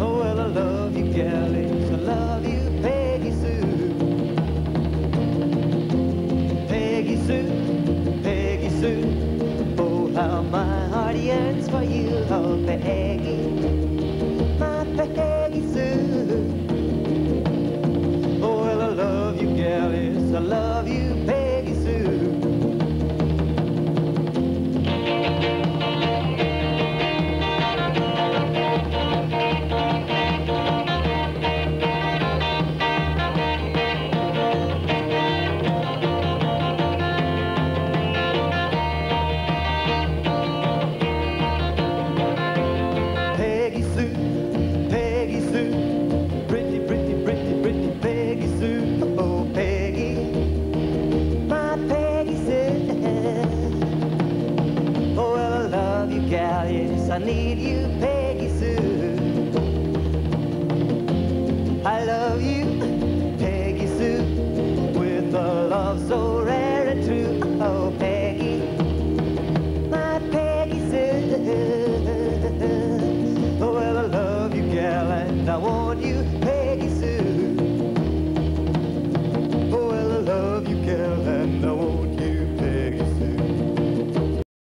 Oh, well, I love you, Gallies. I love you, Peggy Sue. Peggy Sue, Peggy Sue. Oh, how my heart yearns for you, oh, Peggy. need you, Peggy Sue. I love you, Peggy Sue, with a love so rare and true. Oh, Peggy, my Peggy Sue. Oh, well, I love you, gal, and I want you, Peggy.